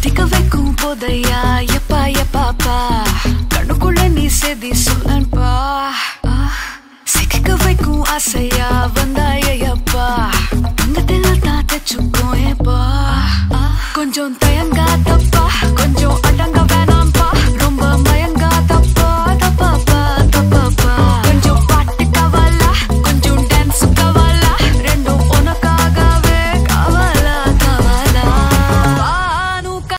திக்க வைக்கும் போதையா? எப்பா எப்பாப்பா கண்ணுக்குள்ள நீ செதி சொல்லன்பா சிக்க வைக்கும் ஆசையா? வந்தாயப்பா தங்கத்தில் தான் தச்சுக்கோயப்பா கொஞ்சம் தயங்காதப்பா. கொஞ்சம் அட